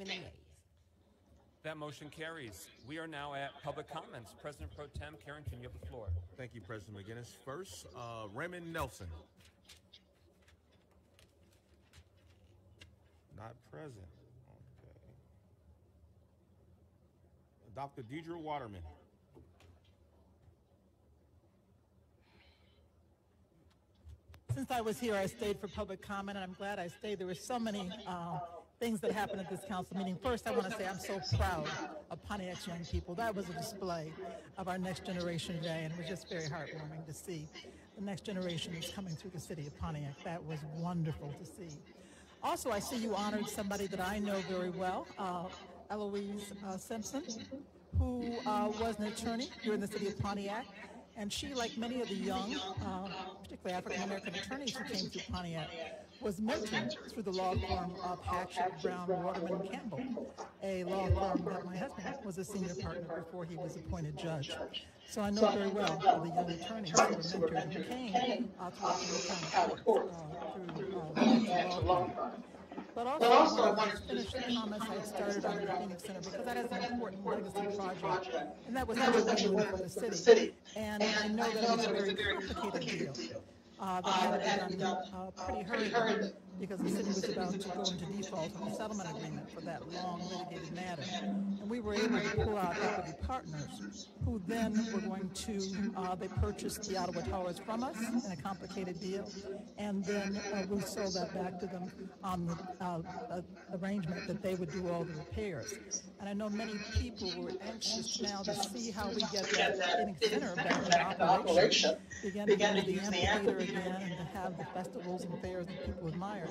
Any nays? That motion carries. We are now at public comments. President Pro Tem Carrington, you have the floor. Thank you, President McGuinness. First, uh, Raymond Nelson. Not present. Okay. Dr. Deidre Waterman. Since I was here, I stayed for public comment, and I'm glad I stayed. There were so many uh, things that happened at this council meeting. First, I want to say I'm so proud of Pontiac's young people. That was a display of our next generation today, and it was just very heartwarming to see the next generation is coming through the city of Pontiac. That was wonderful to see. Also, I see you honored somebody that I know very well, uh, Eloise uh, Simpson, who uh, was an attorney here in the city of Pontiac. And she, like many of the young, uh, particularly African American attorneys who came through Pontiac, was mentored through the law firm of Hatchett, Brown, Waterman, Campbell, a law firm that my husband was a senior partner before he was appointed judge. So I know very well the young attorneys who were mentored and came uh, through the county courts, uh, through uh, the law firm. But also, I want to finish the comments I started on the Phoenix Center because that is an important legacy project, and that was never doing for the city. And I know that it was a very complicated deal. Uh, that had to be done uh, pretty hurriedly because the city was about to go into default on the settlement agreement for that long litigated matter. And we were able to pull out equity partners who then were going to, uh, they purchased the Ottawa Towers from us in a complicated deal. And then uh, we sold that back to them on the uh, uh, arrangement that they would do all the repairs. And I know many people were anxious now to see how we get that Phoenix Center back in operation, begin to use the amphitheater again and to have the festivals and fairs that people admire.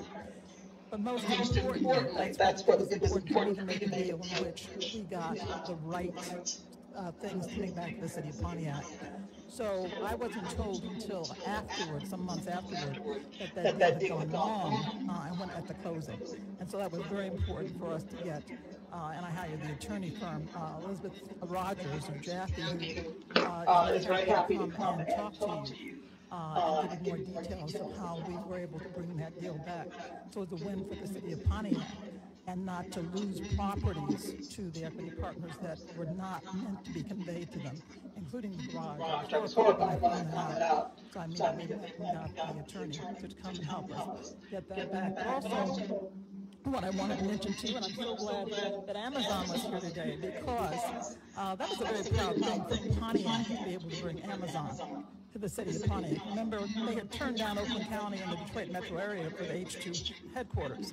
But most, most importantly, that's what was important to make a deal in which we got the right uh, things coming back to the city of Pontiac. So I wasn't told until afterward, some months afterward, that that deal had gone wrong uh, and went at the closing. And so that was very important for us to get. Uh, and I hired the attorney firm, uh, Elizabeth Rogers of Jaffe, who uh, is very happy to come and talk to you uh, and give more details of how we were able to bring that deal back. So it's a win for the city of Pontiac and not to lose properties to the equity partners that were not meant to be conveyed to them, including the garage. I was horrified when I found that out. So I went and got the attorney to come and help us get that back. Also, what I wanted to mention too, and I'm so glad that Amazon was here today because uh, that was a very proud thing for Pontiac to be able to bring Amazon to the city of Pontiac. Remember, they had turned down Oakland County and the Detroit metro area for the HQ2 headquarters.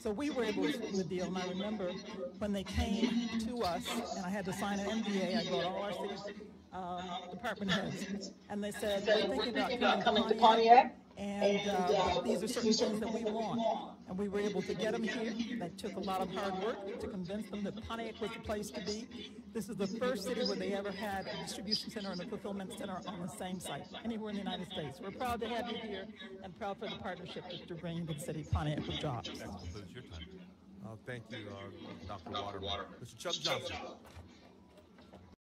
So we were able to do the deal, and I remember when they came to us, and I had to sign an NDA. I got all our city uh, department heads, and they said, we're thinking about coming to Pontiac, and uh, these are certain things that we want. And we were able to get them here. That took a lot of hard work to convince them that Pontiac was the place to be. This is the first city where they ever had a distribution center and a fulfillment center on the same site, anywhere in the United States. We're proud to have you here and proud for the partnership that you're bringing to the city of Pontiac with jobs. That concludes your time. Uh, thank you, uh, Dr. Waterman. Mr. Chuck Johnson.